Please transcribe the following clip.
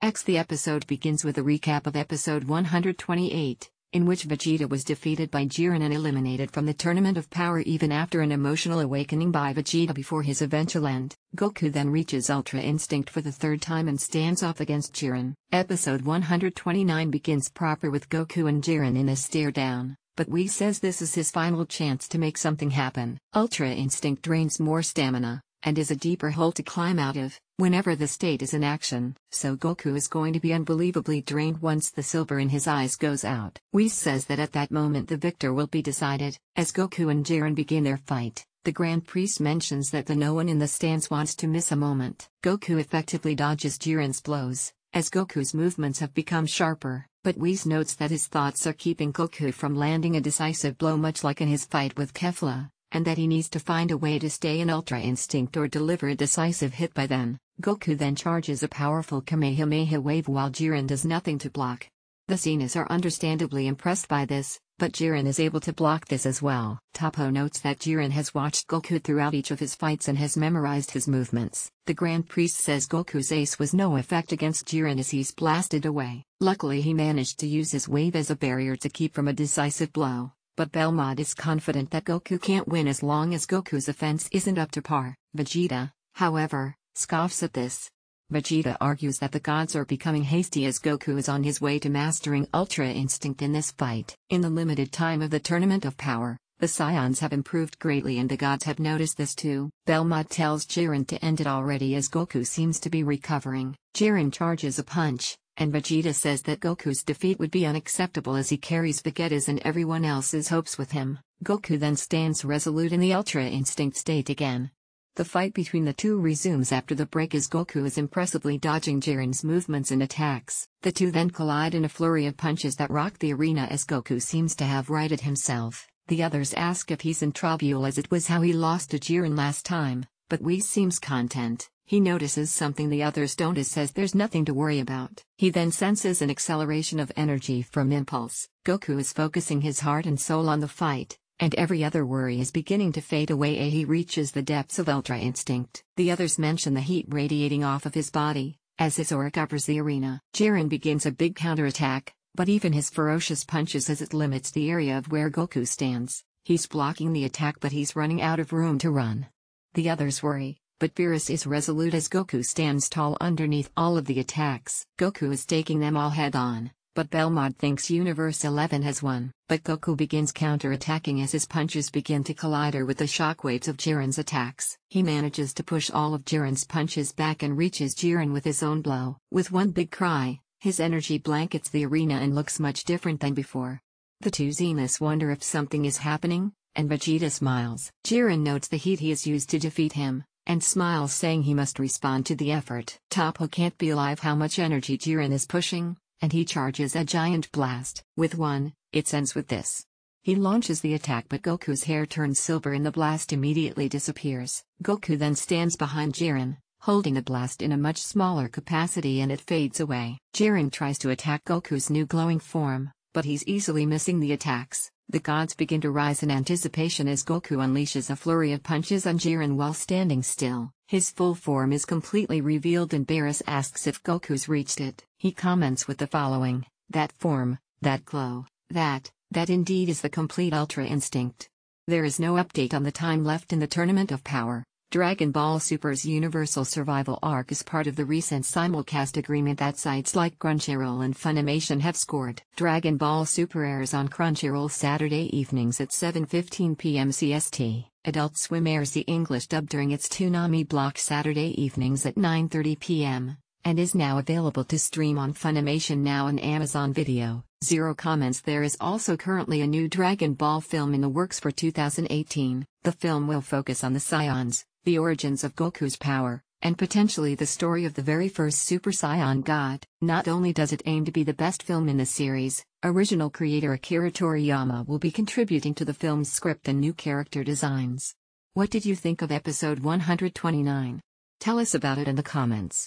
X The episode begins with a recap of episode 128, in which Vegeta was defeated by Jiren and eliminated from the Tournament of Power even after an emotional awakening by Vegeta before his eventual end. Goku then reaches Ultra Instinct for the third time and stands off against Jiren. Episode 129 begins proper with Goku and Jiren in a stare down, but Whis says this is his final chance to make something happen. Ultra Instinct drains more stamina, and is a deeper hole to climb out of, whenever the state is in action, so Goku is going to be unbelievably drained once the silver in his eyes goes out. Whis says that at that moment the victor will be decided, as Goku and Jiren begin their fight. The Grand Priest mentions that the no one in the stands wants to miss a moment. Goku effectively dodges Jiren's blows, as Goku's movements have become sharper, but Whis notes that his thoughts are keeping Goku from landing a decisive blow much like in his fight with Kefla and that he needs to find a way to stay in Ultra Instinct or deliver a decisive hit by then. Goku then charges a powerful Kamehameha wave while Jiren does nothing to block. The Zeniths are understandably impressed by this, but Jiren is able to block this as well. Toppo notes that Jiren has watched Goku throughout each of his fights and has memorized his movements. The Grand Priest says Goku's ace was no effect against Jiren as he's blasted away. Luckily he managed to use his wave as a barrier to keep from a decisive blow but Belmod is confident that Goku can't win as long as Goku's offense isn't up to par. Vegeta, however, scoffs at this. Vegeta argues that the gods are becoming hasty as Goku is on his way to mastering Ultra Instinct in this fight. In the limited time of the Tournament of Power, the Saiyans have improved greatly and the gods have noticed this too. Belmod tells Jiren to end it already as Goku seems to be recovering. Jiren charges a punch, and Vegeta says that Goku's defeat would be unacceptable as he carries Vegeta's and everyone else's hopes with him. Goku then stands resolute in the Ultra Instinct state again. The fight between the two resumes after the break as Goku is impressively dodging Jiren's movements and attacks. The two then collide in a flurry of punches that rock the arena as Goku seems to have righted himself. The others ask if he's in trouble as it was how he lost to Jiren last time, but Whis seems content. He notices something the others don't as says there's nothing to worry about. He then senses an acceleration of energy from Impulse. Goku is focusing his heart and soul on the fight, and every other worry is beginning to fade away as he reaches the depths of Ultra Instinct. The others mention the heat radiating off of his body, as his aura covers the arena. Jiren begins a big counterattack, but even his ferocious punches as it limits the area of where Goku stands. He's blocking the attack but he's running out of room to run. The others worry, but Beerus is resolute as Goku stands tall underneath all of the attacks. Goku is taking them all head on, but Belmod thinks Universe 11 has won. But Goku begins counter-attacking as his punches begin to collide with the shockwaves of Jiren's attacks. He manages to push all of Jiren's punches back and reaches Jiren with his own blow. With one big cry, his energy blankets the arena and looks much different than before. The two Zeniths wonder if something is happening, and Vegeta smiles. Jiren notes the heat he has used to defeat him, and smiles saying he must respond to the effort. Toppo can't be alive how much energy Jiren is pushing, and he charges a giant blast. With one, it ends with this. He launches the attack but Goku's hair turns silver and the blast immediately disappears. Goku then stands behind Jiren, holding the blast in a much smaller capacity and it fades away. Jiren tries to attack Goku's new glowing form, but he's easily missing the attacks. The gods begin to rise in anticipation as Goku unleashes a flurry of punches on Jiren while standing still. His full form is completely revealed and Beerus asks if Goku's reached it. He comments with the following, that form, that glow, that, that indeed is the complete Ultra Instinct. There is no update on the time left in the Tournament of Power. Dragon Ball Super's Universal Survival Arc is part of the recent simulcast agreement that sites like Crunchyroll and Funimation have scored. Dragon Ball Super airs on Crunchyroll Saturday evenings at 7.15 p.m. CST. Adult Swim airs the English dub during its Toonami block Saturday evenings at 9.30 p.m., and is now available to stream on Funimation Now and Amazon Video. Zero comments There is also currently a new Dragon Ball film in the works for 2018. The film will focus on the Saiyans, the origins of Goku's power, and potentially the story of the very first Super Saiyan God. Not only does it aim to be the best film in the series, original creator Akira Toriyama will be contributing to the film's script and new character designs. What did you think of episode 129? Tell us about it in the comments.